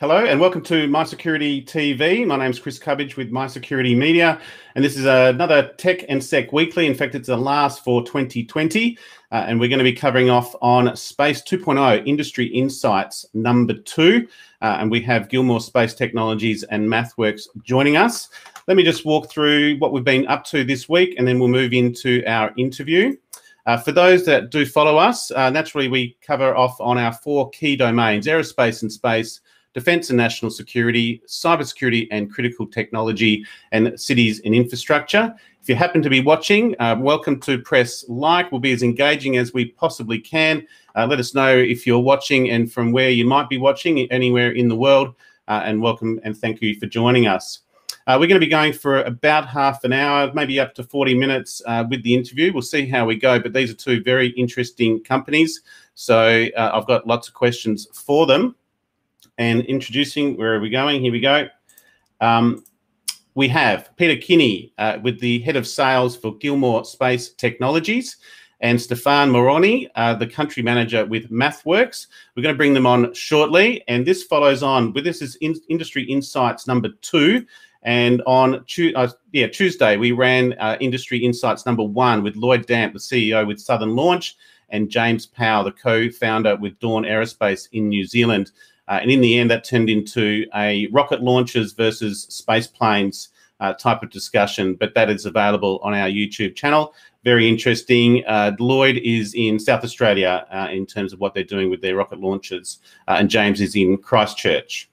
Hello and welcome to My Security TV. My name is Chris Cubbage with My Security Media, and this is another Tech and Sec Weekly. In fact, it's the last for 2020, uh, and we're going to be covering off on Space 2.0 Industry Insights number two. Uh, and we have Gilmour Space Technologies and MathWorks joining us. Let me just walk through what we've been up to this week, and then we'll move into our interview. Uh, for those that do follow us, uh, naturally we cover off on our four key domains aerospace and space defence and national security, cybersecurity and critical technology, and cities and infrastructure. If you happen to be watching, uh, welcome to press like. We'll be as engaging as we possibly can. Uh, let us know if you're watching and from where you might be watching anywhere in the world. Uh, and welcome and thank you for joining us. Uh, we're going to be going for about half an hour, maybe up to 40 minutes uh, with the interview. We'll see how we go, but these are two very interesting companies. So uh, I've got lots of questions for them and introducing, where are we going? Here we go. Um, we have Peter Kinne uh, with the head of sales for Gilmour Space Technologies and Stephane Marouani, uh, the country manager with MathWorks. We're going to bring them on shortly. And this follows on with this is in Industry Insights number two. And on uh, yeah, Tuesday, we ran uh, Industry Insights number one with Lloyd Damp, the CEO with Southern Launch, and James Powell, the co founder with Dawn Aerospace in New Zealand. Uh, and in the end, that turned into a rocket launches versus space planes uh, type of discussion, but that is available on our YouTube channel. Very interesting. Uh, Lloyd is in South Australia uh, in terms of what they're doing with their rocket launches, uh, and James is in Christchurch.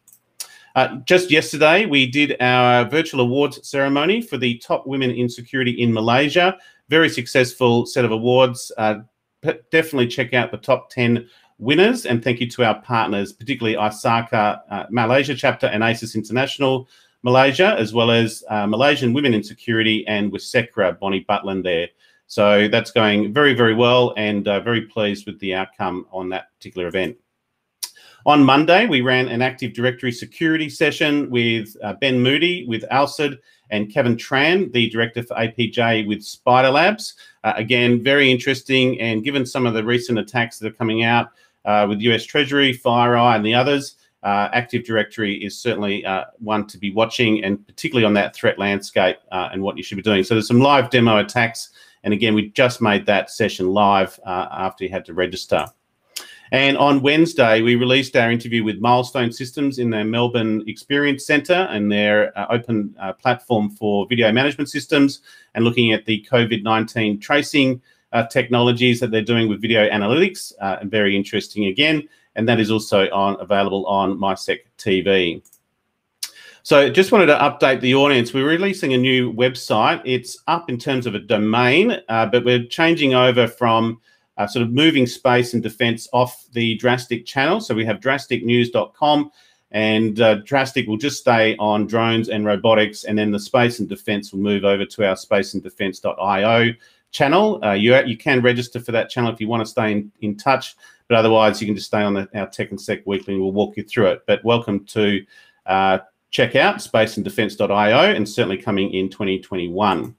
Uh, just yesterday, we did our virtual awards ceremony for the top women in security in Malaysia. Very successful set of awards. definitely check out the top 10 winners. And thank you to our partners, particularly ISACA uh, Malaysia chapter and ASIS International Malaysia, as well as uh, Malaysian Women in Security and with SECRA, Bonnie Butlin there. So that's going very, very well and uh, very pleased with the outcome on that particular event. On Monday, we ran an Active Directory security session with uh, Ben Moody with Alsid and Kevin Tran, the director for APJ with Spider Labs. Uh, again, very interesting. And given some of the recent attacks that are coming out, uh, with US Treasury, FireEye, and the others. Uh, Active Directory is certainly uh, one to be watching, and particularly on that threat landscape uh, and what you should be doing. So there's some live demo attacks, and again, we just made that session live uh, after you had to register. And on Wednesday, we released our interview with Milestone Systems in their Melbourne Experience Centre and their uh, open uh, platform for video management systems and looking at the COVID 19 tracing technologies that they're doing with video analytics, uh, and very interesting again. And that is also on available on MySec TV. So just wanted to update the audience. We're releasing a new website. It's up in terms of a domain, uh, but we're changing over from uh, sort of moving space and defense off the Drastic channel. So we have drasticnews.com and uh, Drastic will just stay on drones and robotics, and then the space and defense will move over to our spaceanddefense.io channel. Uh, you, you can register for that channel if you want to stay in, in touch, but otherwise you can just stay on the, our Tech and Sec Weekly and we'll walk you through it. But welcome to uh, check out spaceanddefense.io and certainly coming in 2021.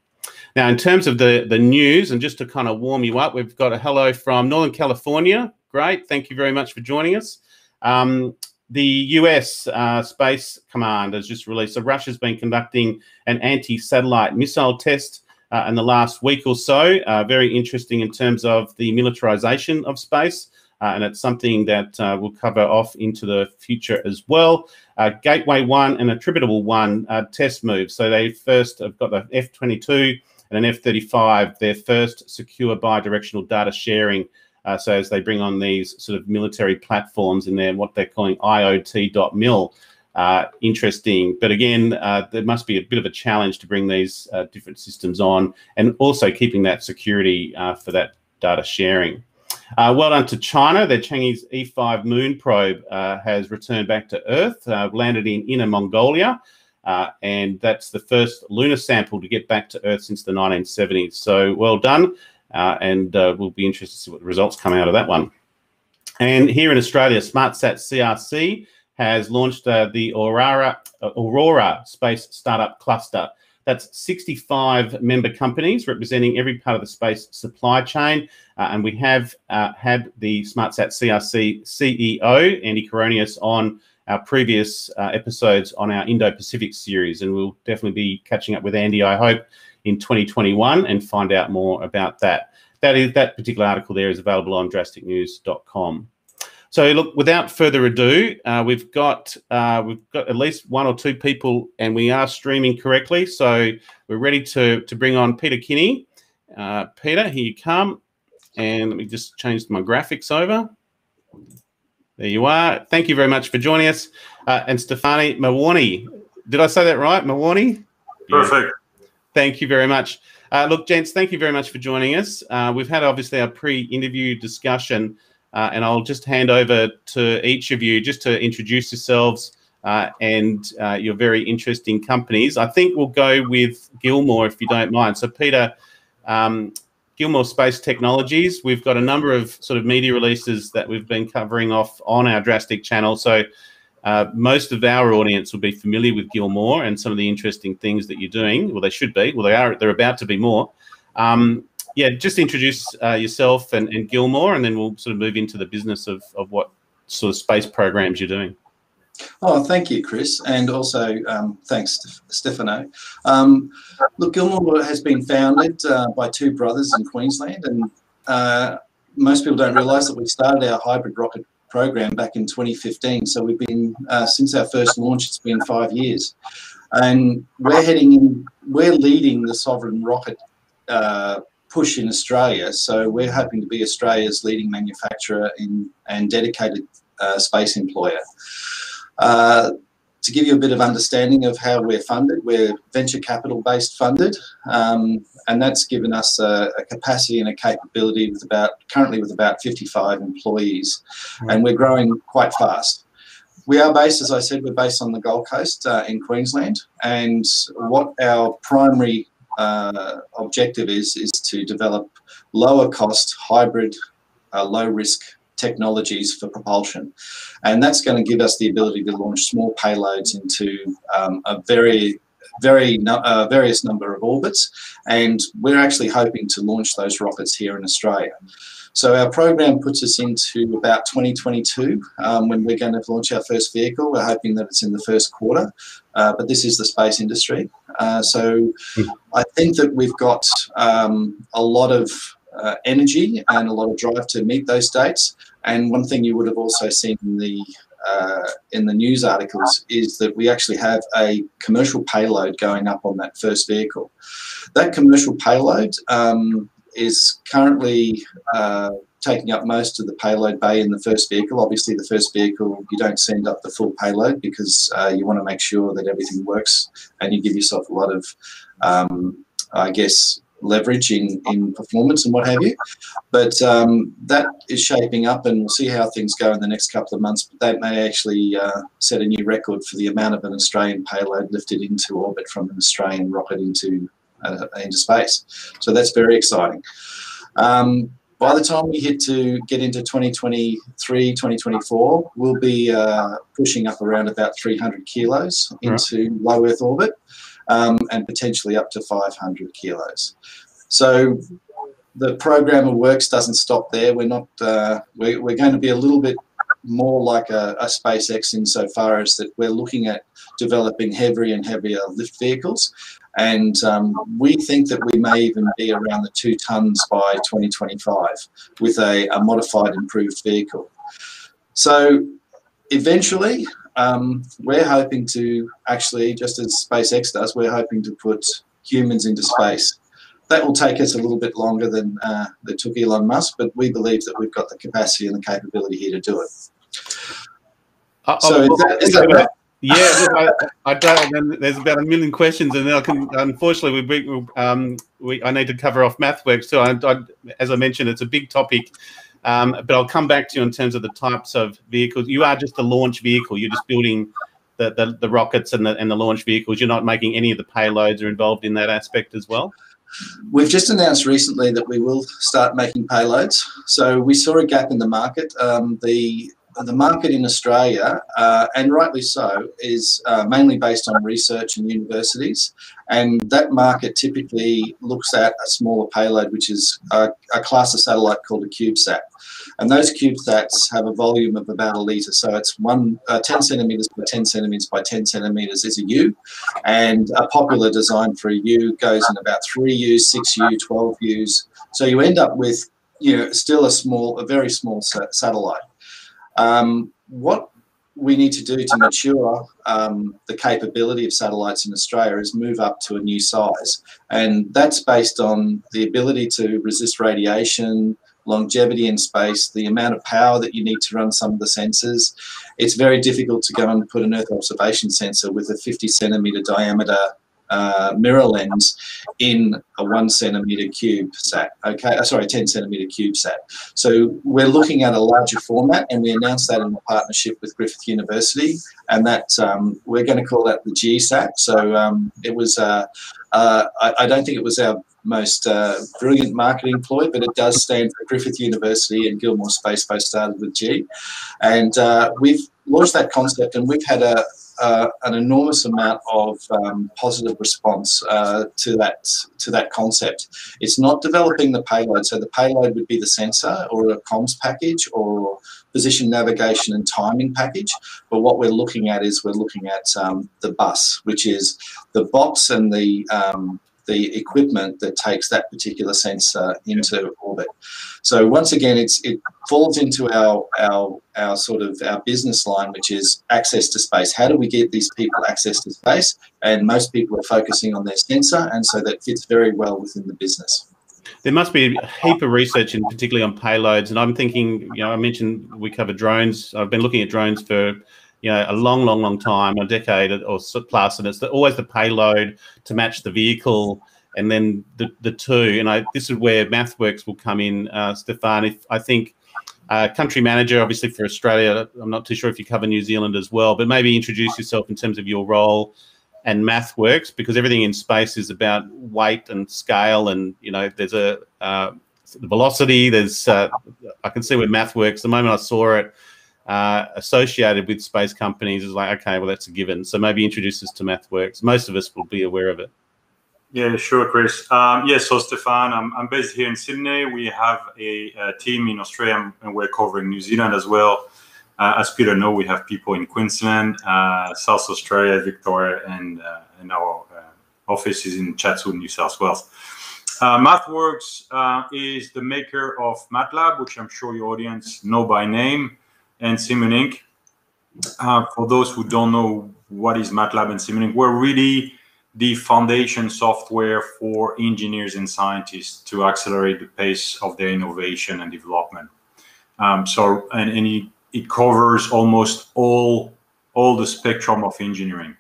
Now, in terms of the, the news, and just to kind of warm you up, we've got a hello from Northern California. Great. Thank you very much for joining us. Um, the US uh, Space Command has just released. So Russia's been conducting an anti-satellite missile test in the last week or so. Uh, very interesting in terms of the militarization of space. Uh, and it's something that uh, we'll cover off into the future as well. Uh, Gateway 1 and Attributable 1 uh, test moves. So they first have got the F-22 and an F-35, their first secure bi-directional data sharing. so as they bring on these sort of military platforms in there, what they're calling IoT.mil uh, interesting. But again, uh, there must be a bit of a challenge to bring these uh, different systems on and also keeping that security uh, for that data sharing. Uh, well done to China. Their Chang'e E5 moon probe uh, has returned back to Earth, landed in Inner Mongolia. and that's the first lunar sample to get back to Earth since the 1970s. So well done. and we'll be interested to see what the results come out of that one. And here in Australia, SmartSat CRC has launched uh, the Aurora, uh, Aurora Space Startup Cluster. That's 65 member companies representing every part of the space supply chain. Uh, and we have uh, had the SmartSat CRC CEO, Andy Koronios, on our previous uh, episodes on our Indo-Pacific series, and we'll definitely be catching up with Andy. I hope in 2021 and find out more about that. That is that particular article there is available on drasticnews.com. So look, without further ado, uh, we've got uh, we've got at least one or two people, and we are streaming correctly. So we're ready to to bring on Peter Kinne. Uh, Peter, here you come, and let me just change my graphics over. There you are. Thank you very much for joining us, uh, and Stephane Marouani. Did I say that right, Marouani? Perfect. Yeah. Thank you very much. Uh, look, gents, thank you very much for joining us. Uh, we've had obviously our pre-interview discussion uh, and I'll just hand over to each of you just to introduce yourselves uh, and uh, your very interesting companies. I think we'll go with Gilmour if you don't mind. So, Peter, um, Gilmour Space Technologies, we've got a number of sort of media releases that we've been covering off on our Drastic channel. So, uh, most of our audience will be familiar with Gilmour and some of the interesting things that you're doing. Well, they should be. Well, they are. They're about to be more. Um, yeah, just introduce uh, yourself and, and Gilmour, and then we'll sort of move into the business of, of what sort of space programs you're doing. Oh, thank you, Chris, and also um, thanks, Stefano. Um, look, Gilmour has been founded uh, by two brothers in Queensland, and uh, most people don't realise that we started our hybrid rocket program back in 2015. So we've been uh, since our first launch, it's been five years, and we're heading in. We're leading the sovereign rocket uh, push in Australia. So we're hoping to be Australia's leading manufacturer in, and dedicated uh, space employer. Uh, to give you a bit of understanding of how we're funded, we're venture capital based funded, um, and that's given us a, a, capacity and a capability with about currently with about 55 employees, and we're growing quite fast. We are based, as I said, we're based on the Gold Coast uh, in Queensland, and what our primary uh, objective is is to develop lower cost hybrid uh, low risk technologies for propulsion. And that's going to give us the ability to launch small payloads into um, a very very uh, various number of orbits and we're actually hoping to launch those rockets here in Australia so our program puts us into about 2022 um, when we're going to launch our first vehicle. We're hoping that it's in the first quarter, uh, but this is the space industry. Uh, so I think that we've got um, a lot of uh, energy and a lot of drive to meet those dates. And one thing you would have also seen in the uh, in the news articles is that we actually have a commercial payload going up on that first vehicle. That commercial payload um, is currently uh, taking up most of the payload bay in the first vehicle. Obviously, the first vehicle, you don't send up the full payload because uh, you want to make sure that everything works and you give yourself a lot of, um, I guess, leverage in, in performance and what have you. But um, that is shaping up and we'll see how things go in the next couple of months. But that may actually uh, set a new record for the amount of an Australian payload lifted into orbit from an Australian rocket into uh, into space. So that's very exciting. Um, by the time we hit to get into 2023, 2024, we'll be uh, pushing up around about 300 kilos into right. low Earth orbit um, and potentially up to 500 kilos. So the program of works doesn't stop there. We're not. Uh, we're, we're going to be a little bit more like a, a SpaceX insofar as that we're looking at developing heavier and heavier lift vehicles. And um, we think that we may even be around the two tons by 2025 with a, a modified improved vehicle. So eventually, um, we're hoping to actually, just as SpaceX does, we're hoping to put humans into space. That will take us a little bit longer than uh, it took Elon Musk, but we believe that we've got the capacity and the capability here to do it. Uh, so is that, is that yeah, look, I, I don't. There's about a million questions, and then I can. Unfortunately, we, um, we I need to cover off MathWorks. So, I, I, as I mentioned, it's a big topic. Um, but I'll come back to you in terms of the types of vehicles. You are just a launch vehicle. You're just building the, the, the rockets and the and the launch vehicles. You're not making any of the payloads or involved in that aspect as well. We've just announced recently that we will start making payloads. So we saw a gap in the market. Um, the the market in Australia, uh, and rightly so, is uh, mainly based on research and universities. And that market typically looks at a smaller payload, which is a, a class of satellite called a CubeSat. And those CubeSats have a volume of about a litre. So it's one uh, 10 centimetres by 10 centimetres by 10 centimetres is a U. And a popular design for a U goes in about 3 U's, 6 U, 12 U's. So you end up with you know, still a small, a very small satellite. Um, what we need to do to mature um, the capability of satellites in Australia is move up to a new size. And that's based on the ability to resist radiation, longevity in space, the amount of power that you need to run some of the sensors. It's very difficult to go and put an Earth observation sensor with a 50 centimeter diameter uh, mirror lens in a one centimeter cube sat. Okay, uh, sorry, 10 centimeter cube sat. So we're looking at a larger format, and we announced that in a partnership with Griffith University, and that um, we're going to call that the GSAT. So um, it was, uh, uh, I, I, don't think it was our most uh, brilliant marketing ploy, but it does stand for Griffith University and Gilmour Space Post started with G, and uh, we've launched that concept, and we've had a an enormous amount of um, positive response uh, to that to that concept. It's not developing the payload, so the payload would be the sensor or a comms package or position navigation and timing package. But what we're looking at is we're looking at um, the bus, which is the box and the um, the equipment that takes that particular sensor into orbit. So once again, it's it falls into our our our sort of our business line, which is access to space. How do we get these people access to space? And most people are focusing on their sensor, and so that fits very well within the business. There must be a heap of research, in particularly on payloads. And I'm thinking, you know, I mentioned we cover drones. I've been looking at drones for you know, a long, long, long time, a decade or plus, and it's the, always the payload to match the vehicle, and then the, the two. And I, this is where MathWorks will come in, uh, Stephane. If I think uh, country manager, obviously for Australia, I'm not too sure if you cover New Zealand as well, but maybe introduce yourself in terms of your role and MathWorks because everything in space is about weight and scale, and you know, there's a uh, velocity. There's uh, I can see with MathWorks. The moment I saw it uh, associated with space companies is like, okay, well, that's a given. So maybe introduce us to MathWorks. Most of us will be aware of it. Yeah, sure, Chris. Um, yeah, so Stephane, I'm, I'm, based here in Sydney. We have a, a, team in Australia and we're covering New Zealand as well. Uh, as Peter know, we have people in Queensland, uh, South Australia, Victoria, and, uh, and our uh, office is in Chatswood, New South Wales. Uh, MathWorks uh, is the maker of MATLAB, which I'm sure your audience know by name and Simulink. Uh, for those who don't know what is MATLAB and Simulink, we're really the foundation software for engineers and scientists to accelerate the pace of their innovation and development. Um, so, and, and it, it, covers almost all all the spectrum of engineering.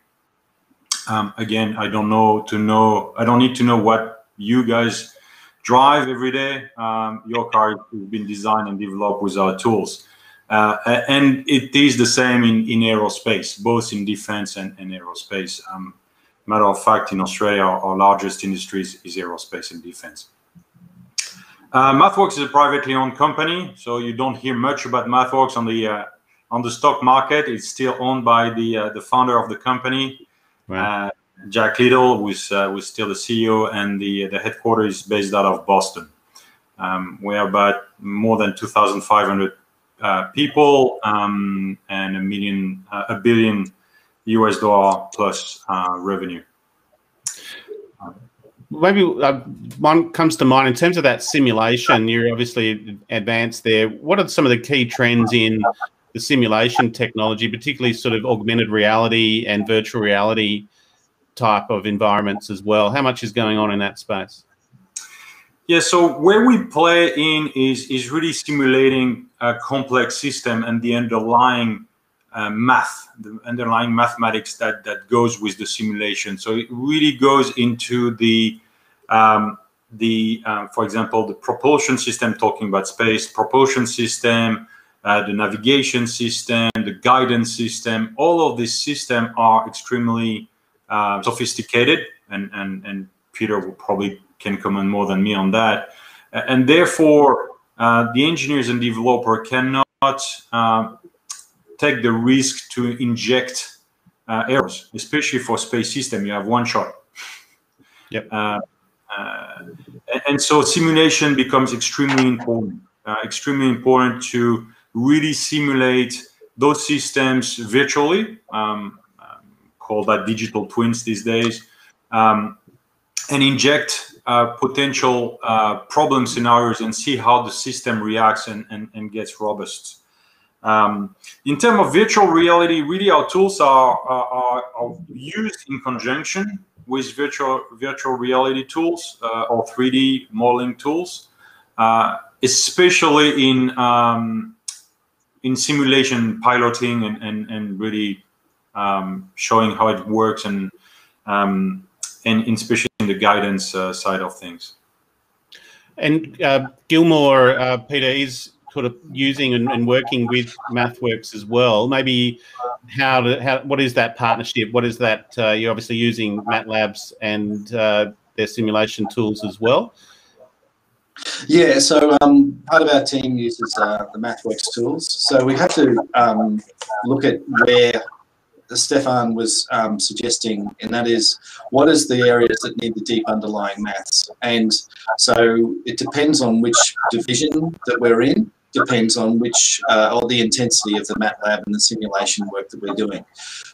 Um, again, I don't know to know. I don't need to know what you guys drive every day. Um, your car has been designed and developed with our tools. Uh, and it is the same in, in aerospace, both in defense and, and aerospace. Um, matter of fact, in Australia, our, our largest industry is, is, aerospace and defense. Uh, MathWorks is a privately owned company, so you don't hear much about MathWorks on the uh, on the stock market. It's still owned by the uh, the founder of the company, right. Uh, Jack Little, who's uh, who's still the CEO, and the the headquarters is based out of Boston. Um, we have about more than 2,500 uh, people um, and a million, uh, a billion US dollar plus uh, revenue. Maybe uh, one comes to mind in terms of that simulation. You're obviously advanced there. What are some of the key trends in the simulation technology, particularly sort of augmented reality and virtual reality type of environments as well? How much is going on in that space? Yeah, so where we play in is is really simulating a complex system and the underlying uh, math, the underlying mathematics that that goes with the simulation. So it really goes into the um, the uh, for example the propulsion system, talking about space propulsion system, uh, the navigation system, the guidance system. All of these systems are extremely uh, sophisticated, and and and Peter will probably can comment more than me on that. And therefore, uh, the engineers and developer cannot uh, take the risk to inject uh, errors, especially for space system. You have one shot. Yep. Uh, uh, and so simulation becomes extremely important. uh, extremely important to really simulate those systems virtually, um, um, call that digital twins these days, um, and inject uh, potential uh, problem scenarios and see how the system reacts and, and, and gets robust. Um, in terms of virtual reality, really our tools are, are, are, used in conjunction with virtual virtual reality tools uh, or 3D modeling tools, uh, especially in um, in simulation piloting and, and, and really um, showing how it works and um, and especially in the guidance uh, side of things. And uh, Gilmour, uh, Peter, is sort of using and, and, working with MathWorks as well. Maybe how to how what is that partnership? What is that? Uh, you're obviously using MATLABs and uh, their simulation tools as well. Yeah, so um, part of our team uses uh, the MathWorks tools. So we have to um, look at where Stephane was um, suggesting, and that is what is the areas that need the deep underlying maths. And so it depends on which division that we're in depends on which uh, or the intensity of the MATLAB and the simulation work that we're doing.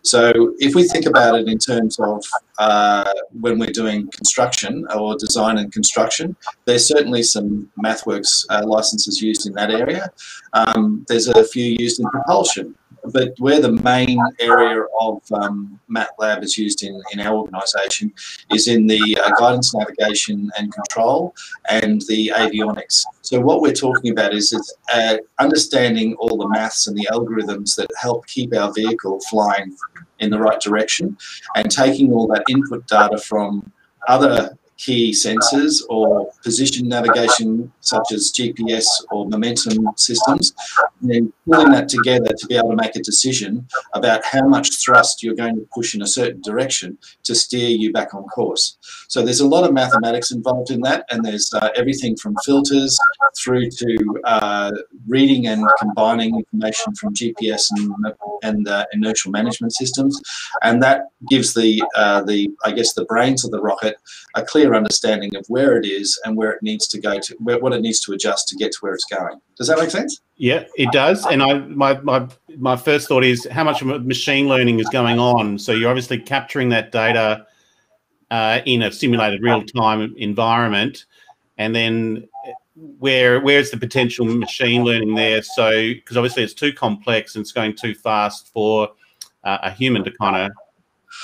So if we think about it in terms of uh, when we're doing construction or design and construction, there's certainly some MathWorks uh, licenses used in that area. Um, there's a few used in propulsion but where the main area of um, MATLAB is used in, in our organisation is in the uh, guidance, navigation and control and the avionics. So what we're talking about is, is uh, understanding all the maths and the algorithms that help keep our vehicle flying in the right direction and taking all that input data from other key sensors or position navigation such as GPS or momentum systems, and then pulling that together to be able to make a decision about how much thrust you're going to push in a certain direction to steer you back on course. So there's a lot of mathematics involved in that, and there's uh, everything from filters through to uh, reading and combining information from GPS and, and uh, inertial management systems, and that gives the uh, the I guess the brains of the rocket a clear understanding of where it is and where it needs to go to, where, what it needs to adjust to get to where it's going. Does that make sense? Yeah, it does. And I my my my first thought is how much machine learning is going on. So you're obviously capturing that data uh, in a simulated real time environment, and then where where's the potential machine learning there? So because obviously it's too complex and it's going too fast for uh, a human to kind of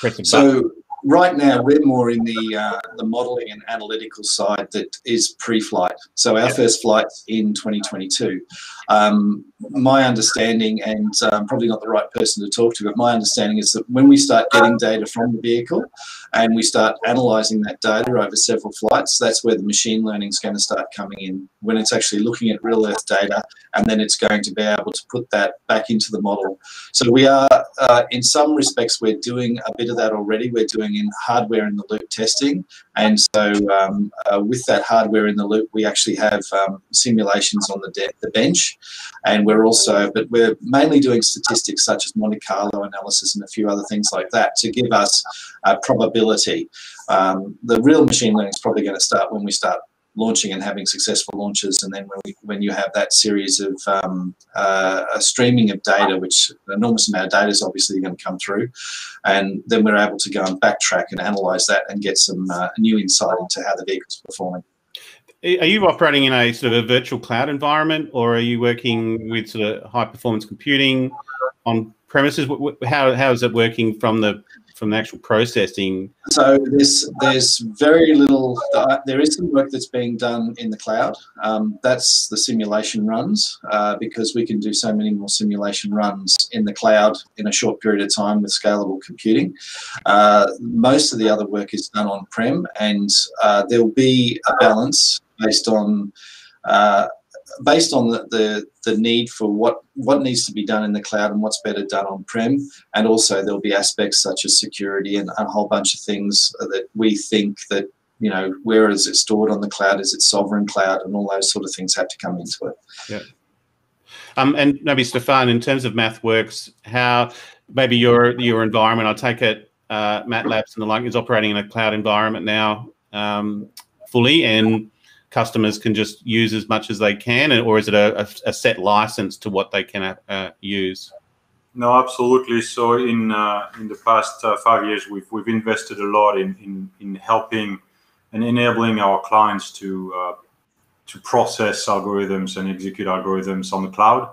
press a so, button right now we're more in the uh, the modeling and analytical side that is pre-flight. So our first flight's in 2022. Um, my understanding, and um, probably not the right person to talk to, but my understanding is that when we start getting data from the vehicle and we start analysing that data over several flights, that's where the machine learning is going to start coming in. When it's actually looking at real Earth data, and then it's going to be able to put that back into the model. So we are, uh, in some respects, we're doing a bit of that already. We're doing in hardware in the loop testing. And so um, uh, with that hardware in the loop, we actually have um, simulations on the, the bench. And we're also, but we're mainly doing statistics such as Monte Carlo analysis and a few other things like that to give us a probability. Um, the real machine learning is probably going to start when we start launching and having successful launches. And then when, we, when you have that series of um, uh, a streaming of data, which an enormous amount of data is obviously going to come through, and then we're able to go and backtrack and analyze that and get some uh, new insight into how the vehicle's performing. Are you operating in a sort of a virtual cloud environment, or are you working with sort of high performance computing on premises? How how is it working from the from the actual processing? So there's there's very little. There is some work that's being done in the cloud. Um, that's the simulation runs uh, because we can do so many more simulation runs in the cloud in a short period of time with scalable computing. Uh, most of the other work is done on prem, and uh, there will be a balance based on uh, based on the, the, the need for what what needs to be done in the cloud and what's better done on prem, and also there'll be aspects such as security and a whole bunch of things that we think that you know where is it stored on the cloud? Is it sovereign cloud? And all those sort of things have to come into it. Yeah. Um, and maybe Stephane, in terms of MathWorks, how maybe your your environment, I take it, uh, MATLABs and the like is operating in a cloud environment now um, fully, and customers can just use as much as they can, or is it a, a, set license to what they can uh, use? No, absolutely. So in uh, in the past uh, five years, we've we've invested a lot in in, in helping and enabling our clients to uh, to process algorithms and execute algorithms on the cloud.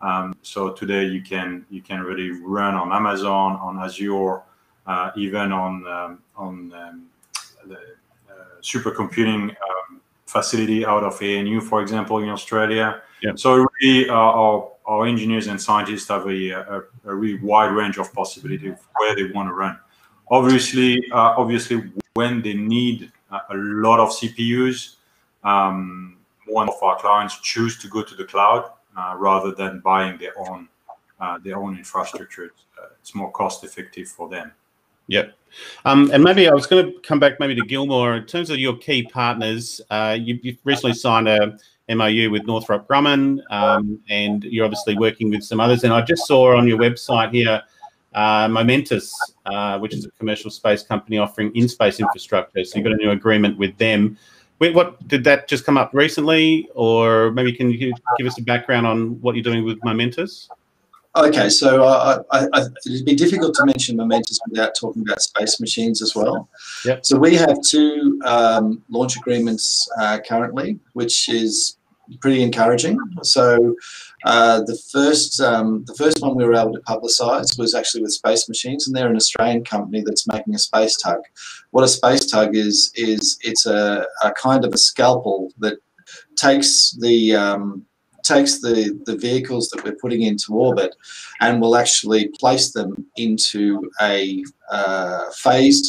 Um, so today you can you can really run on Amazon, on Azure, uh, even on um, on um, the uh, supercomputing um, facility out of ANU, for example, in Australia. Yep. So really, uh, our our engineers and scientists have a, a, a really wide range of possibilities where they want to run. Obviously, uh, obviously, when they need a lot of CPUs, um, one of our clients choose to go to the cloud uh, rather than buying their own uh, their own infrastructure. It's, uh, it's, more cost effective for them. Yep. Um, and maybe I was going to come back maybe to Gilmour in terms of your key partners. Uh, you, have recently signed a MOU with Northrop Grumman, um, and you're obviously working with some others. And I just saw on your website here uh, Momentus, uh, which is a commercial space company offering in-space infrastructure. So you've got a new agreement with them. Wait, what did that just come up recently, or maybe can you give us a background on what you're doing with Momentus? Okay, so uh, I, I, it'd be difficult to mention Momentus without talking about space machines as well. Yep. So we have two um, launch agreements uh, currently, which is pretty encouraging. So uh, the first um, the first one we were able to publicise was actually with Space Machines, and they're an Australian company that's making a space tug. What a space tug is is it's a, a kind of a scalpel that takes the um, takes the, the vehicles that we're putting into orbit and will actually place them into a uh, phased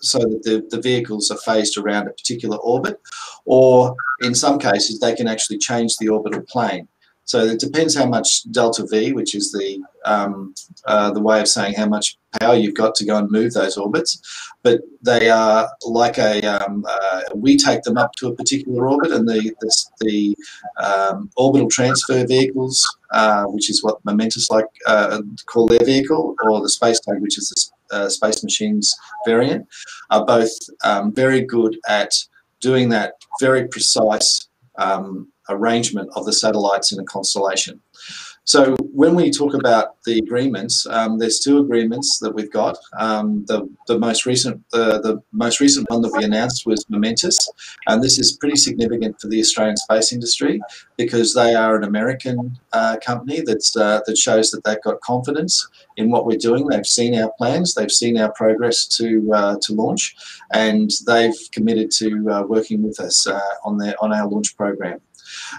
so that the, the vehicles are phased around a particular orbit, or in some cases, they can actually change the orbital plane. So it depends how much delta V, which is the um, uh, the way of saying how much power you've got to go and move those orbits. But they are like a um, uh, we take them up to a particular orbit, and the the, the um, orbital transfer vehicles, uh, which is what Momentus like uh, call their vehicle, or the space tug, which is the uh, space machines variant, are both um, very good at doing that very precise um, arrangement of the satellites in a constellation. So when we talk about the agreements, um, there's two agreements that we've got. Um, the, the most recent the, the most recent one that we announced was Momentus, and this is pretty significant for the Australian space industry because they are an American uh, company that's uh, that shows that they've got confidence in what we're doing. They've seen our plans, they've seen our progress to uh, to launch, and they've committed to uh, working with us uh, on their on our launch program.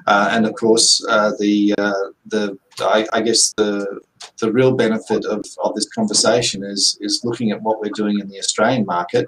Uh, and of course, uh, the uh, the I, I, guess the the real benefit of, of this conversation is is looking at what we're doing in the Australian market,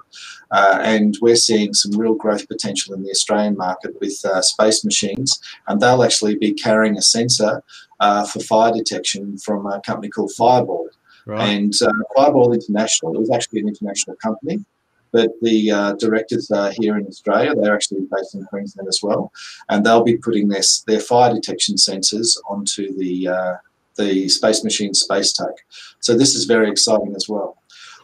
uh, and we're seeing some real growth potential in the Australian market with uh, space machines, and they'll actually be carrying a sensor uh, for fire detection from a company called Fireball. Right. And Fireball International is actually an international company. But the uh, directors are here in Australia. They're actually based in Queensland as well, and they'll be putting their their fire detection sensors onto the uh, the space machine space tug. So this is very exciting as well.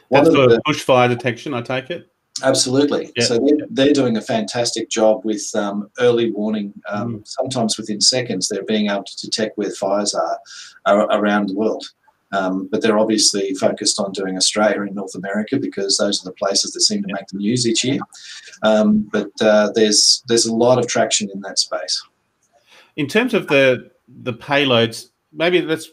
One That's for the, bushfire detection, I take it. Absolutely. Yeah. So they're, they're, doing a fantastic job with um, early warning. Um, mm. Sometimes within seconds, they're being able to detect where fires are, are around the world. Um, but they're obviously focused on doing Australia and North America because those are the places that seem to make the news each year. Um, but uh, there's there's a lot of traction in that space. In terms of the the payloads, maybe let's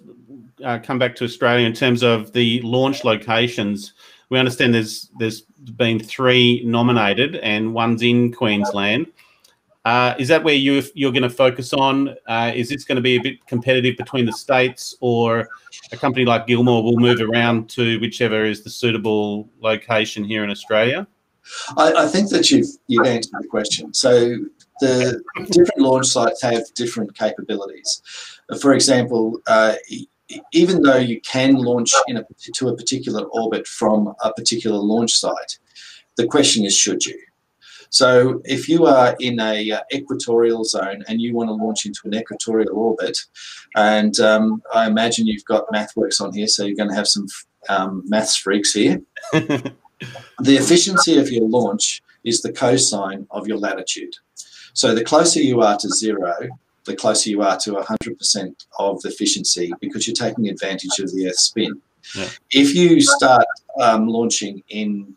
uh, come back to Australia in terms of the launch locations. We understand there's there's been three nominated and one's in Queensland. Uh, is that where you you're going to focus on? Uh, is this going to be a bit competitive between the states, or a company like Gilmour will move around to whichever is the suitable location here in Australia? I, I think that you've you've answered the question. So the different launch sites have different capabilities. For example, uh, even though you can launch a, to a particular orbit from a particular launch site, the question is should you? So if you are in a uh, equatorial zone and you want to launch into an equatorial orbit, and um, I imagine you've got MathWorks on here, so you're going to have some um, maths freaks here. the efficiency of your launch is the cosine of your latitude. So the closer you are to zero, the closer you are to 100% of the efficiency because you're taking advantage of the Earth's spin. Yeah. If you start um, launching in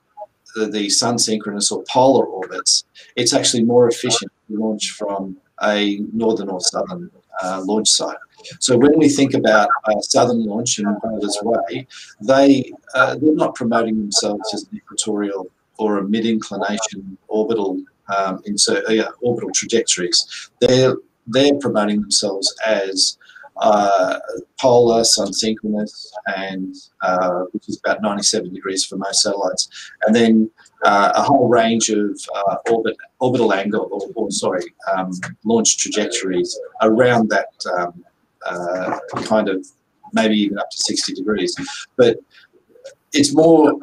the, the, sun synchronous or polar orbits, it's actually more efficient to launch from a northern or southern uh, launch site. So when we think about a southern launch and Whalers Way, they uh, they're not promoting themselves as an equatorial or a mid-inclination orbital um, insert, uh, orbital trajectories. They're they're promoting themselves as uh, polar, sun synchronous, and uh, which is about 97 degrees for most satellites, and then uh, a whole range of uh, orbit, orbital angle, or, or sorry, um, launch trajectories around that um, uh, kind of maybe even up to 60 degrees. But it's more,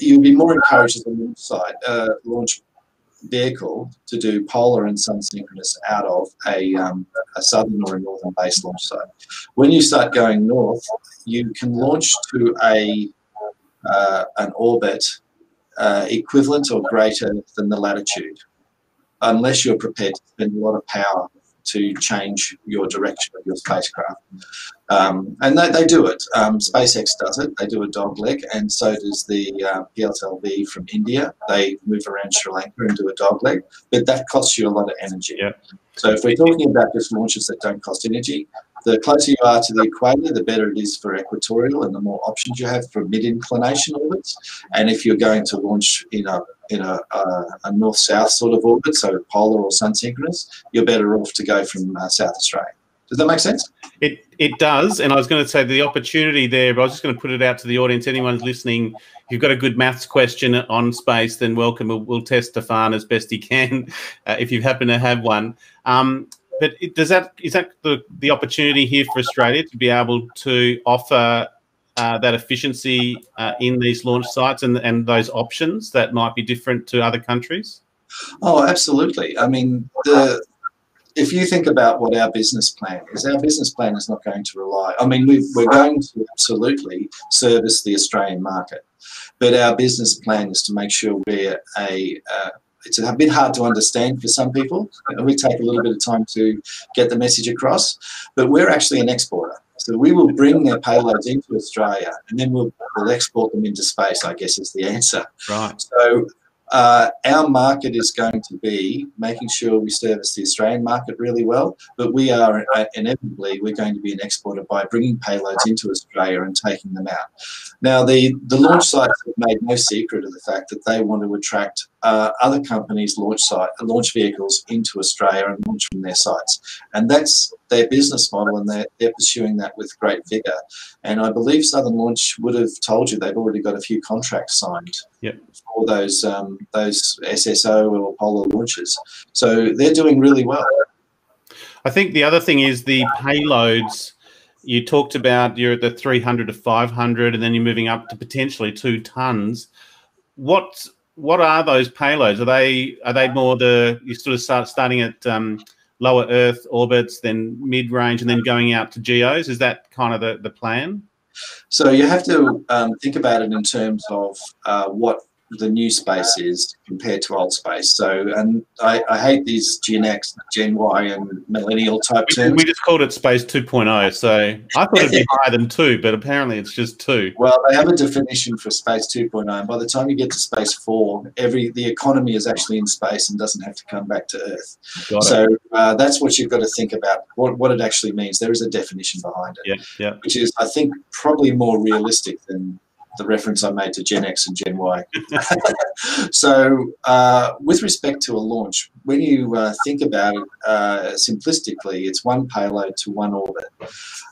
you'll be more encouraged as the launch site, uh, launch vehicle to do polar and sun synchronous out of a, um, a southern or a northern base launch site. When you start going north, you can launch to a uh, an orbit uh, equivalent or greater than the latitude, unless you're prepared to spend a lot of power to change your direction of your spacecraft. Um, and they, they do it. Um, SpaceX does it. They do a dog leg, and so does the uh, from India. They move around Sri Lanka and do a dog leg, but that costs you a lot of energy. Yeah. So if we're talking about just launches that don't cost energy, the closer you are to the equator, the better it is for equatorial and the more options you have for mid-inclination orbits. And if you're going to launch in a in a, a, north-south sort of orbit, so polar or sun synchronous, you're better off to go from uh, South Australia. Does that make sense? It it does, and I was going to say the opportunity there, but I was just going to put it out to the audience. Anyone listening, if you've got a good maths question on space, then welcome. We'll, we'll test Stephane as best he can, uh, if you happen to have one. Um, but it, does that is that the, the opportunity here for Australia to be able to offer uh, that efficiency uh, in these launch sites and and those options that might be different to other countries? Oh, absolutely. I mean, the if you think about what our business plan is, our business plan is not going to rely. I mean, we are going to absolutely service the Australian market, but our business plan is to make sure we're a uh, it's a bit hard to understand for some people. We take a little bit of time to get the message across, but we're actually an exporter. So we will bring their payloads into Australia and then we'll, we'll export them into space, I guess is the answer. Right. So uh, our market is going to be making sure we service the Australian market really well, but we are uh, inevitably we're going to be an exporter by bringing payloads into Australia and taking them out. Now, the the launch sites have made no secret of the fact that they want to attract uh, other companies' launch site launch vehicles into Australia and launch from their sites, and that's their business model, and they're, they're pursuing that with great vigor. And I believe Southern Launch would have told you they've already got a few contracts signed yep. for those um, those SSO or Polar launches. So they're doing really well. I think the other thing is the payloads. You talked about you're at the 300 to 500, and then you're moving up to potentially two tons. What what are those payloads? Are they are they more the you sort of start starting at um, lower Earth orbits, then mid range, and then going out to geos? Is that kind of the, the plan? So you have to um, think about it in terms of uh, what the new space is compared to old space. So, and I, I hate these Gen X, Gen Y, and millennial type we, terms. We just called it Space 2.0. So I thought it'd be higher than two, but apparently it's just two. Well, they have a definition for Space 2.0. And by the time you get to Space 4, every the economy is actually in space and doesn't have to come back to Earth. Got so uh, that's what you've got to think about. What what it actually means. There is a definition behind it. Yeah, yeah. Which is, I think, probably more realistic than the reference I made to Gen X and Gen Y. so, uh, with respect to a launch, when you uh, think about it uh, simplistically, it's one payload to one orbit.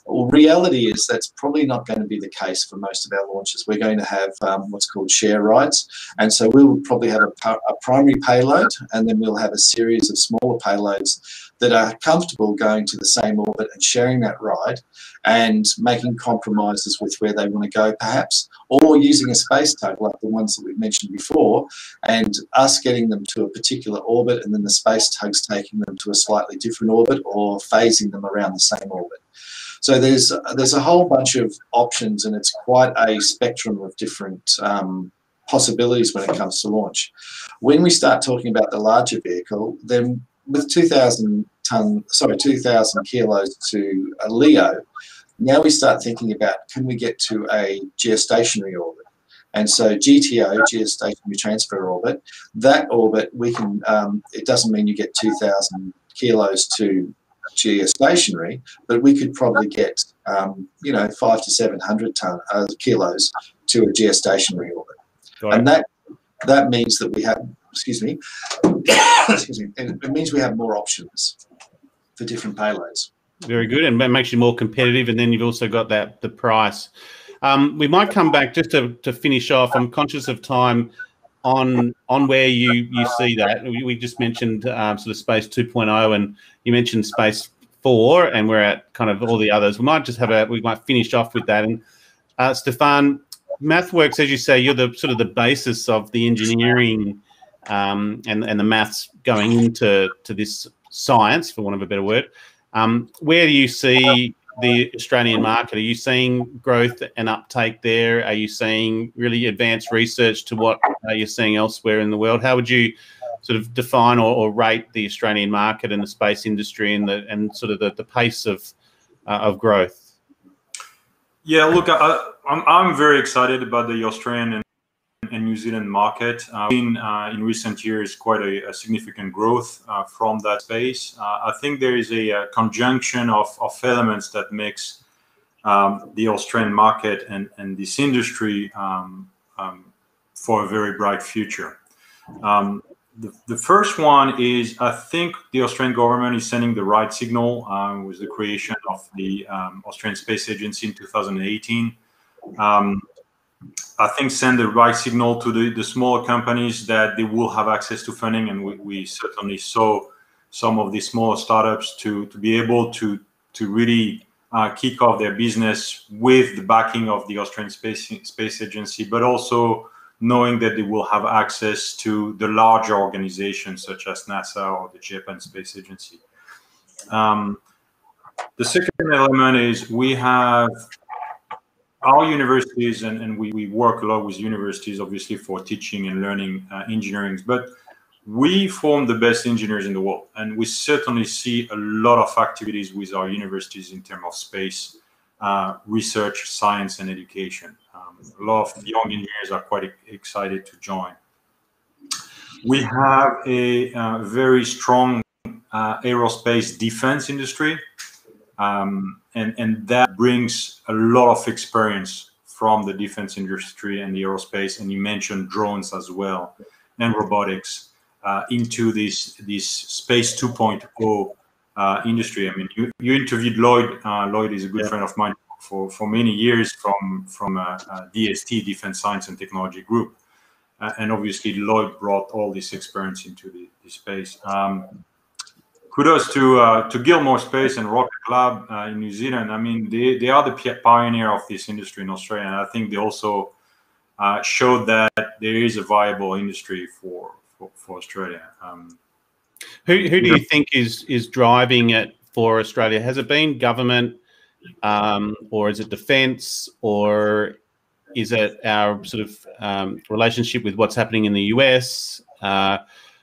Well, reality is that's probably not going to be the case for most of our launches. We're going to have um, what's called share rides, and so we'll probably have a, a primary payload, and then we'll have a series of smaller payloads that are comfortable going to the same orbit and sharing that ride and making compromises with where they want to go perhaps or using a space tug like the ones that we've mentioned before and us getting them to a particular orbit and then the space tugs taking them to a slightly different orbit or phasing them around the same orbit. So there's there's a whole bunch of options and it's quite a spectrum of different um, possibilities when it comes to launch. When we start talking about the larger vehicle, then with 2,000 ton, sorry, 2,000 kilos to a LEO, now we start thinking about can we get to a geostationary orbit? And so GTO, geostationary transfer orbit, that orbit we can, um, it doesn't mean you get 2,000 kilos to geostationary, but we could probably get, um, you know, five to 700 ton, uh, kilos to a geostationary orbit. And that that means that we have, excuse me, excuse me, it means we have more options for different payloads. Very good, and that makes you more competitive. And then you've also got that the price. Um, we might come back just to, to finish off. I'm conscious of time on on where you you see that. We, we just mentioned um, sort of space 2.0, and you mentioned space four, and we're at kind of all the others. We might just have a we might finish off with that. And uh, Stephane, MathWorks, as you say, you're the sort of the basis of the engineering um, and and the maths going into to this science, for want of a better word. Um, where do you see the Australian market? Are you seeing growth and uptake there? Are you seeing really advanced research to what you're seeing elsewhere in the world? How would you sort of define or, or, rate the Australian market and the space industry and the and sort of the, the pace of uh, of growth? Yeah, look, I, I'm, I'm very excited about the Australian and New Zealand market. Uh, in, uh, in recent years, quite a, a significant growth uh, from that space. Uh, I think there is a, a conjunction of, of, elements that makes um, the Australian market and, and this industry um, um, for a very bright future. Um, the, the, first one is I think the Australian government is sending the right signal uh, with the creation of the um, Australian Space Agency in 2018. Um, I think send the right signal to the, the smaller companies that they will have access to funding, and we, we certainly saw some of these smaller startups to to be able to to really uh, kick off their business with the backing of the Australian Space Space Agency, but also knowing that they will have access to the larger organizations such as NASA or the Japan Space Agency. Um, the second element is we have our universities, and, and we, we work a lot with universities, obviously, for teaching and learning uh, engineering, but we form the best engineers in the world. And we certainly see a lot of activities with our universities in terms of space, uh, research, science, and education. Um, a lot of young engineers are quite excited to join. We have a uh, very strong uh, aerospace defense industry. Um, and, and that brings a lot of experience from the defense industry and the aerospace. And you mentioned drones as well and robotics uh, into this, this space 2.0 uh, industry. I mean, you, you interviewed Lloyd. Uh, Lloyd is a good yeah. friend of mine for, for many years from, from uh, uh, DST, Defense Science and Technology Group. Uh, and obviously, Lloyd brought all this experience into the, the space. Um, kudos to uh, to Gilmour Space and Rocket Lab uh, in New Zealand. I mean, they, they are the pioneer of this industry in Australia, and I think they also uh, showed that there is a viable industry for for, for Australia. Um, who who do you think is is driving it for Australia? Has it been government, um, or is it defence, or is it our sort of um, relationship with what's happening in the US? Uh,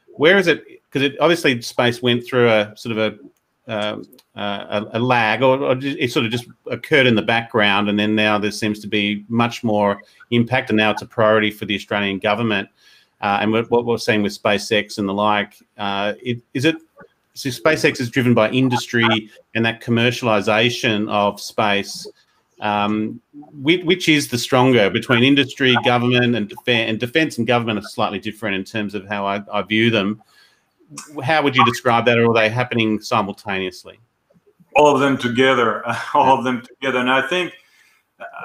where is it? Because it obviously space went through a sort of a uh, uh, a, a, lag, or, or, it sort of just occurred in the background, and then now there seems to be much more impact, and now it's a priority for the Australian government. Uh, and what we're seeing with SpaceX and the like, uh, it, is it? So SpaceX is driven by industry and that commercialization of space. Um, which, which, is the stronger between industry, government, and defense? And defense and government are slightly different in terms of how I, I view them how would you describe that, or are they happening simultaneously? All of them together, all of them together, and I think,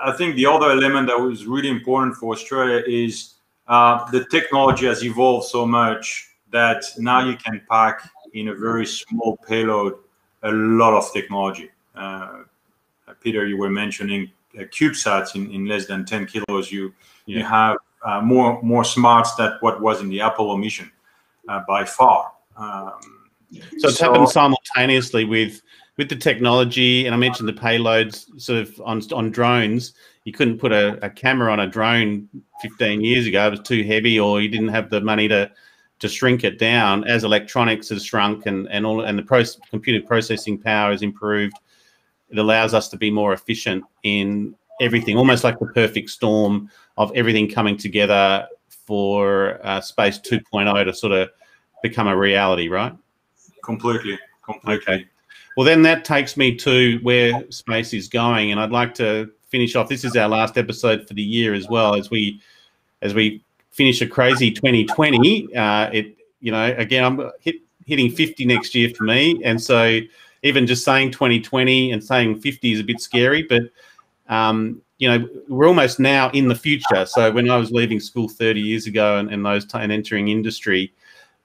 I think the other element that was really important for Australia is uh, the technology has evolved so much that now you can pack in a very small payload a lot of technology. Uh, Peter, you were mentioning uh, CubeSats in, in less than 10 kilos. You yeah. you have uh, more more smarts than what was in the Apollo mission by far. Um, so it's so, happened simultaneously with with the technology, and I mentioned the payloads sort of on on drones. You couldn't put a, a camera on a drone 15 years ago; it was too heavy, or you didn't have the money to to shrink it down as electronics has shrunk and and all and the pro- computer processing power has improved. It allows us to be more efficient in everything, almost like the perfect storm of everything coming together for uh, Space 2.0 to sort of become a reality, right? Completely, completely. Okay. Well, then that takes me to where space is going, and I'd like to finish off. This is our last episode for the year as well as we as we finish a crazy 2020. Uh, it you know again I'm hit, hitting 50 next year for me, and so even just saying 2020 and saying 50 is a bit scary, but um, you know we're almost now in the future. So when I was leaving school 30 years ago and, and those t- and entering industry,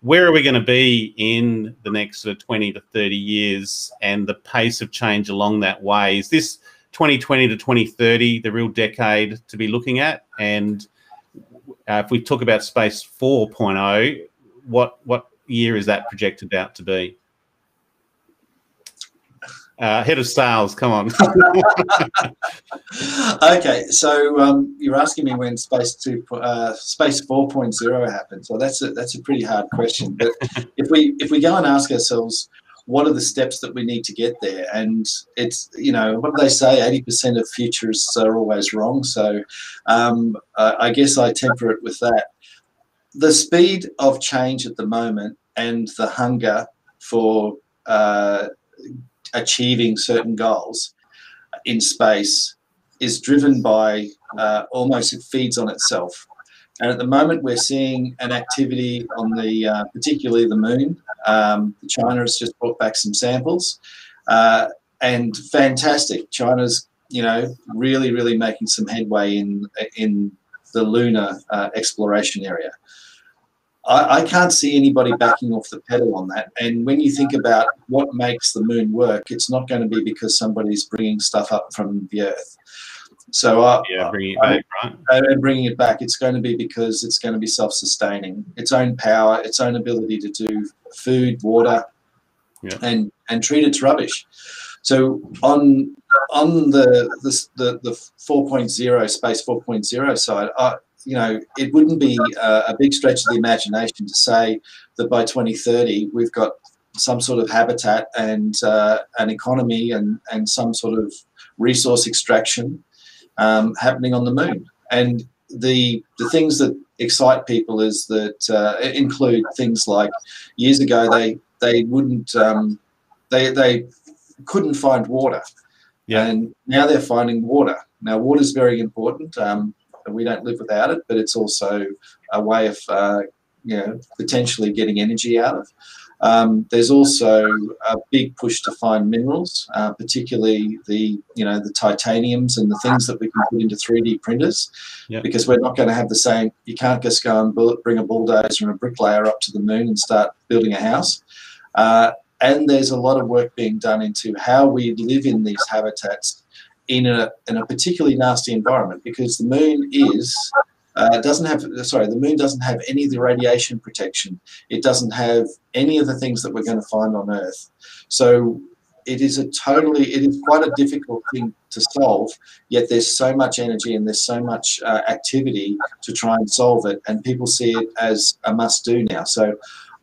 where are we going to be in the next sort of 20 to 30 years and the pace of change along that way? Is this 2020 to 2030 the real decade to be looking at? And uh, if we talk about Space 4.0, what what year is that projected out to be? Uh, head of sales, come on. okay, so um, you're asking me when Space Two, uh, Space 4.0 happens. Well, that's a that's a pretty hard question. But if we if we go and ask ourselves, what are the steps that we need to get there? And it's you know what do they say? Eighty percent of futurists are always wrong. So um, I guess I temper it with that. The speed of change at the moment and the hunger for uh, achieving certain goals in space is driven by uh, almost it feeds on itself. And at the moment, we're seeing an activity on the, uh, particularly the moon. Um, China has just brought back some samples, uh, and fantastic. China's, you know, really, really making some headway in in the lunar uh, exploration area. I, I, can't see anybody backing off the pedal on that. And when you think about what makes the moon work, it's not going to be because somebody's bringing stuff up from the Earth. So uh, yeah, bringing it back, right? And bringing it back, it's going to be because it's going to be self-sustaining, its own power, its own ability to do food, water, yeah. and and treat its rubbish. So on on the the the, the 4.0 space 4.0 side, uh, you know, it wouldn't be a, a big stretch of the imagination to say that by 2030 we've got some sort of habitat and uh, an economy and, and some sort of resource extraction um, happening on the moon. And the the things that excite people is that uh, include things like years ago they they wouldn't um, they they couldn't find water, yeah. and now they're finding water. Now water is very important. Um, we don't live without it, but it's also a way of uh, you know potentially getting energy out of. Um, there's also a big push to find minerals, uh, particularly the you know the titaniums and the things that we can put into 3D printers, yep. because we're not going to have the same. You can't just go and bring a bulldozer and a bricklayer up to the moon and start building a house. Uh, and there's a lot of work being done into how we live in these habitats in a in a particularly nasty environment because the moon is uh, doesn't have sorry the moon doesn't have any of the radiation protection. It doesn't have any of the things that we're going to find on earth. So it is a totally it is quite a difficult thing to solve yet there's so much energy and there's so much uh, activity to try and solve it and people see it as a must do now. So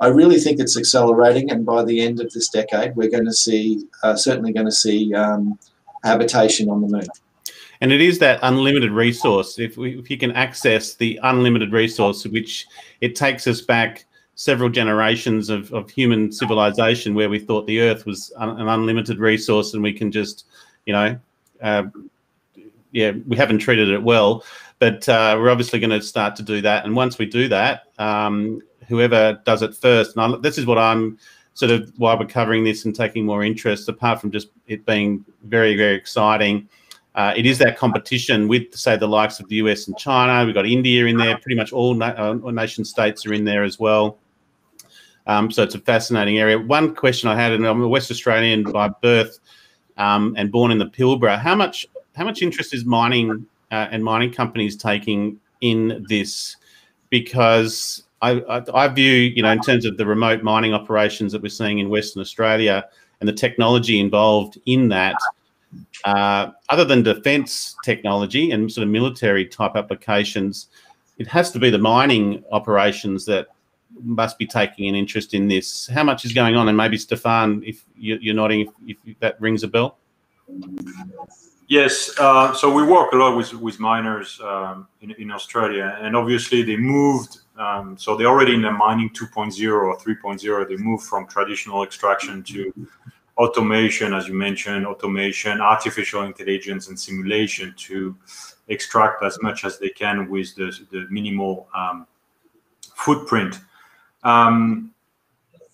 I really think it's accelerating, and by the end of this decade, we're going to see uh, certainly going to see um, habitation on the moon. And it is that unlimited resource. If, we, if you can access the unlimited resource, which it takes us back several generations of, of human civilization where we thought the earth was un, an unlimited resource and we can just, you know, uh, yeah, we haven't treated it well. But uh, we're obviously going to start to do that. And once we do that, um, whoever does it first, and I, this is what I'm sort of why we're covering this and taking more interest, apart from just it being very, very exciting. Uh, it is that competition with, say, the likes of the US and China. We've got India in there. Pretty much all, na- uh, nation states are in there as well. Um, so it's a fascinating area. One question I had, and I'm a West Australian by birth um, and born in the Pilbara. How much how much interest is mining uh, and mining companies taking in this? Because I, I, view, you know, in terms of the remote mining operations that we're seeing in Western Australia and the technology involved in that, uh, other than defence technology and sort of military type applications, it has to be the mining operations that must be taking an interest in this. How much is going on? And maybe Stephane, if you're nodding, if, if that rings a bell. Yes, uh, so we work a lot with with miners um, in, in Australia, and obviously they moved. Um, so they're already in the mining 2.0 or 3.0. They move from traditional extraction to automation, as you mentioned, automation, artificial intelligence, and simulation to extract as much as they can with the, the minimal um, footprint. Um,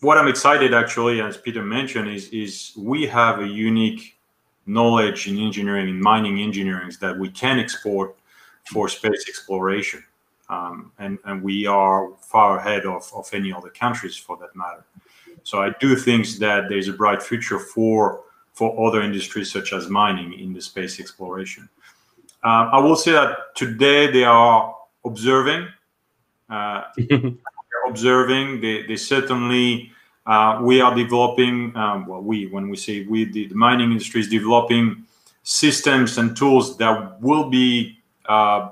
what I'm excited actually, as Peter mentioned, is is we have a unique knowledge in engineering, in mining engineering, that we can export for space exploration, um, and and we are far ahead of of any other countries for that matter. So I do think that there's a bright future for for other industries such as mining in the space exploration. Uh, I will say that today they are observing. Uh, observing. They, they certainly uh, we are developing. Um, well, we when we say we, the, the, mining industry is developing systems and tools that will be uh,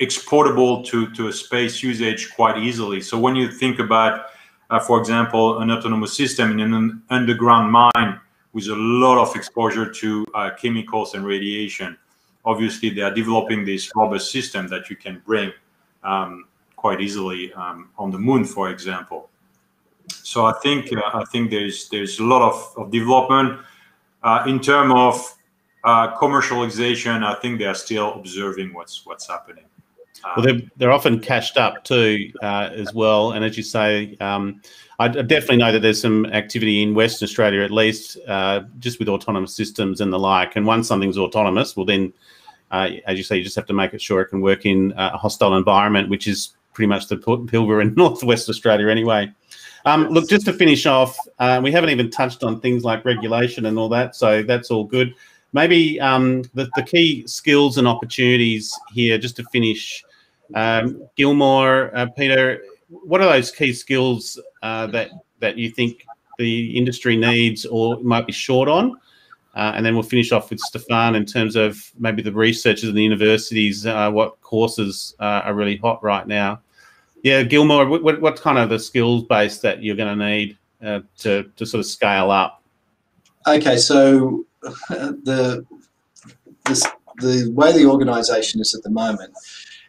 exportable to to a space usage quite easily. So when you think about, uh, for example, an autonomous system in an underground mine with a lot of exposure to uh, chemicals and radiation, obviously they are developing this robust system that you can bring. Um, quite easily um, on the moon, for example. So I think uh, I think there's there's a lot of, of development uh, in terms of uh, commercialization. I think they are still observing what's what's happening. Well, they're, they're often cashed up too, uh, as well. And as you say, um, I definitely know that there's some activity in Western Australia, at least, uh, just with autonomous systems and the like. And once something's autonomous, well, then, uh, as you say, you just have to make it sure it can work in a hostile environment, which is pretty much the Pilbara in northwest Australia anyway. Um, look, just to finish off, uh, we haven't even touched on things like regulation and all that, so that's all good. Maybe um, the, the key skills and opportunities here, just to finish. Um, Gilmour, uh, Peter, what are those key skills uh, that that you think the industry needs or might be short on? Uh, and then we'll finish off with Stephane in terms of maybe the researchers and the universities, uh, what courses uh, are really hot right now. Yeah, Gilmour, what, what kind of the skills base that you're going to need uh, to, to sort of scale up? Okay, so the, the, the way the organisation is at the moment,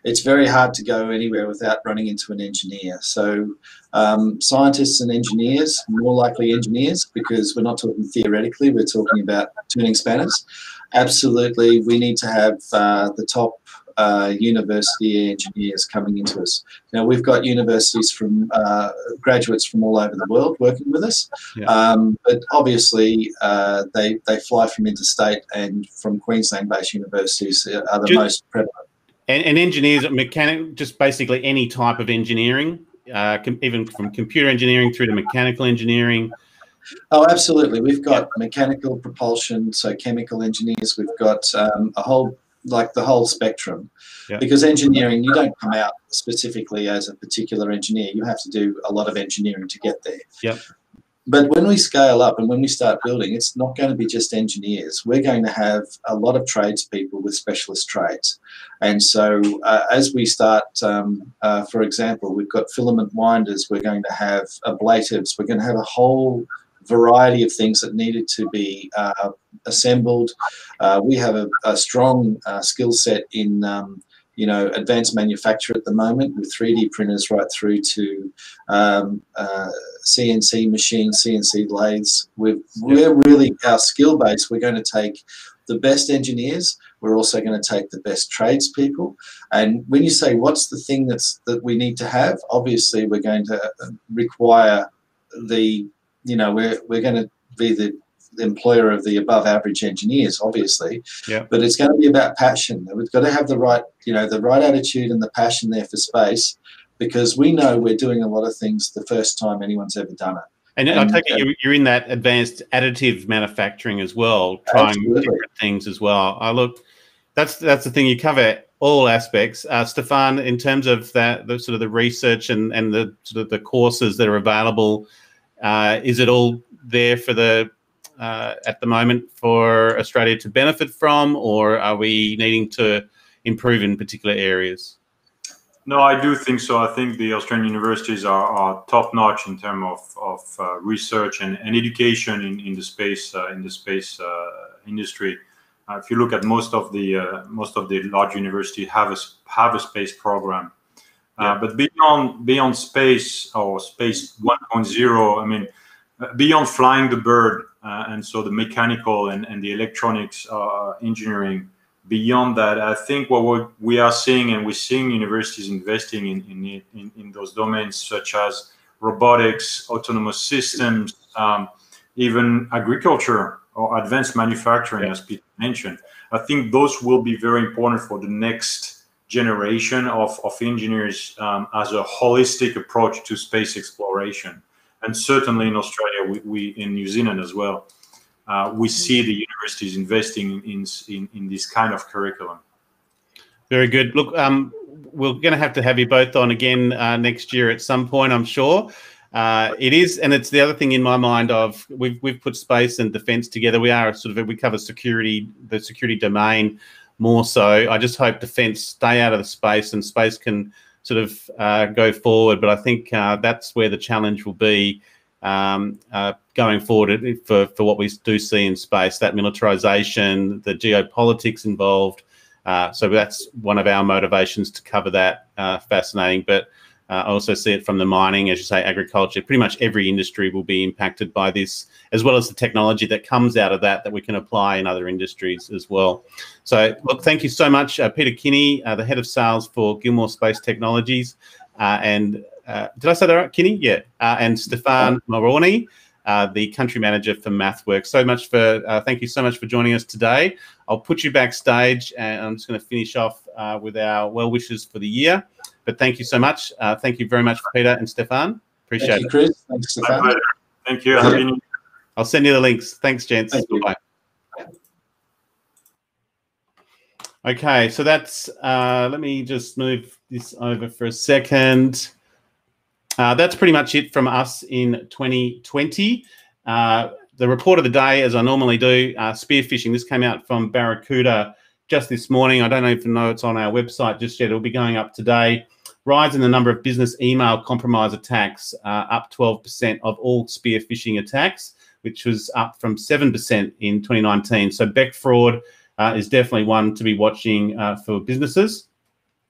it's very hard to go anywhere without running into an engineer. So um, scientists and engineers, more likely engineers, because we're not talking theoretically, we're talking about tuning spanners. Absolutely, we need to have uh, the top uh, university engineers coming into us. Now we've got universities from uh, graduates from all over the world working with us, yeah. um, but obviously uh, they they fly from interstate and from Queensland-based universities are the Just, most prevalent and, and engineers, mechanic, just basically any type of engineering, uh, com- even from computer engineering through to mechanical engineering. Oh, absolutely. We've got mechanical propulsion, so chemical engineers. We've got um, a whole, like the whole spectrum. Because engineering, you don't come out specifically as a particular engineer. You have to do a lot of engineering to get there. Yep. But when we scale up and when we start building, it's not going to be just engineers. We're going to have a lot of tradespeople with specialist trades. And so uh, as we start, um, uh, for example, we've got filament winders, we're going to have ablatives, we're going to have a whole variety of things that needed to be uh, assembled. Uh, we have a, a strong uh, skill set in um, you know, advanced manufacture at the moment with 3D printers right through to um, uh, CNC machines, CNC lathes. We're, we're really, our skill base, we're going to take the best engineers. We're also going to take the best tradespeople. And when you say what's the thing that's that we need to have, obviously we're going to require the, you know, we're, we're going to be the the employer of the above average engineers, obviously. Yeah. But it's going to be about passion. We've got to have the right, you know, the right attitude and the passion there for space, because we know we're doing a lot of things the first time anyone's ever done it. And, and I take it you're, you're, in that advanced additive manufacturing as well, trying absolutely. different things as well. I look, that's that's the thing you cover all aspects. Uh, Stephane, in terms of that, the sort of the research and and the sort of the courses that are available, uh, is it all there for the uh, at the moment for Australia to benefit from, or are we needing to improve in particular areas? No, I do think so. I think the Australian universities are, are top notch in terms of, of uh, research and, and education in, in the space uh, in the space uh, industry. Uh, if you look at most of the uh, most of the large universities have a have a space program, uh, yeah. but beyond beyond space or space 1.0, I mean, beyond flying the bird and so the mechanical and, and the electronics engineering beyond that, I think what we are seeing, and we're seeing universities investing in, in, in, in those domains such as robotics, autonomous systems, um, even agriculture or advanced manufacturing, yeah. as Peter mentioned. I think those will be very important for the next generation of, of engineers um, as a holistic approach to space exploration. And certainly in Australia, we, we in New Zealand as well uh, we see the universities investing in, in, in this kind of curriculum. Very good. Look, um, we're going to have to have you both on again uh, next year at some point, I'm sure. Uh, it is, and it's the other thing in my mind of we've we've put space and defence together. We are sort of we cover security, the security domain more so. I just hope defence stay out of the space and space can sort of uh, go forward. But I think uh, that's where the challenge will be um, uh, going forward for, for what we do see in space, that militarization, the geopolitics involved. Uh, so that's one of our motivations to cover that. Uh, fascinating, but uh, I also see it from the mining, as you say, agriculture. Pretty much every industry will be impacted by this, as well as the technology that comes out of that that we can apply in other industries as well. So, look, thank you so much, uh, Peter Kinne, uh, the head of sales for Gilmour Space Technologies, and uh, did I say that right, Kinne? Yeah. Uh, and Stephane Marouani, uh, the country manager for MathWorks. So much for, uh, thank you so much for joining us today. I'll put you backstage and I'm just going to finish off uh, with our well wishes for the year. But thank you so much. Uh, thank you very much, Peter and Stephane. Appreciate thank you, it. Chris. Thanks, Stephane. Thank you. Yeah. I'll send you the links. Thanks, gents. Thank Bye. Okay, so that's, let me just move this over for a second. Uh, that's pretty much it from us in 2020. Uh, the report of the day, as I normally do, uh, spearphishing. This came out from Barracuda just this morning. I don't even know it's on our website just yet. It'll be going up today. Rise in the number of business email compromise attacks, uh, up 12% of all spear phishing attacks, which was up from 7% in 2019. So BEC fraud uh, is definitely one to be watching uh, for businesses.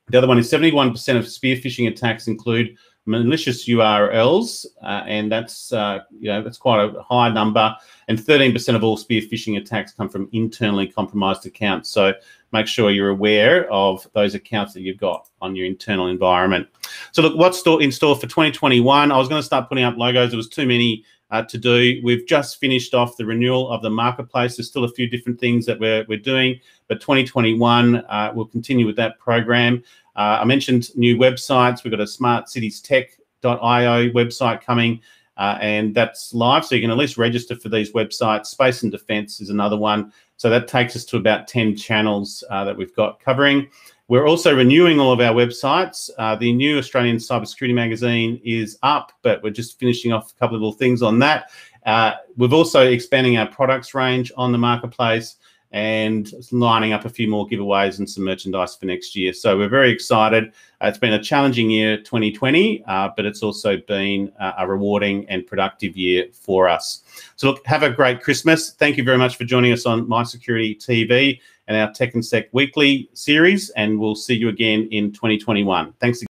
The other one is 71% of spear phishing attacks include malicious URLs, uh, and that's uh, you know that's quite a high number. And 13% of all spear phishing attacks come from internally compromised accounts. So make sure you're aware of those accounts that you've got on your internal environment. So look, what's in store for 2021? I was going to start putting up logos. There was too many uh, to do. We've just finished off the renewal of the marketplace. There's still a few different things that we're, we're doing, but 2021, uh, we'll continue with that program. Uh, I mentioned new websites. We've got a Smart Cities Tech.io website coming, uh, and that's live. So you can at least register for these websites. Space and Defence is another one. So that takes us to about 10 channels uh, that we've got covering. We're also renewing all of our websites. Uh, the new Australian Cybersecurity magazine is up, but we're just finishing off a couple of little things on that. Uh, we're also expanding our products range on the marketplace and lining up a few more giveaways and some merchandise for next year. So we're very excited. Uh, it's been a challenging year, 2020, uh, but it's also been uh, a rewarding and productive year for us. So look, have a great Christmas. Thank you very much for joining us on My Security TV and our Tech and Sec weekly series, and we'll see you again in 2021. Thanks again.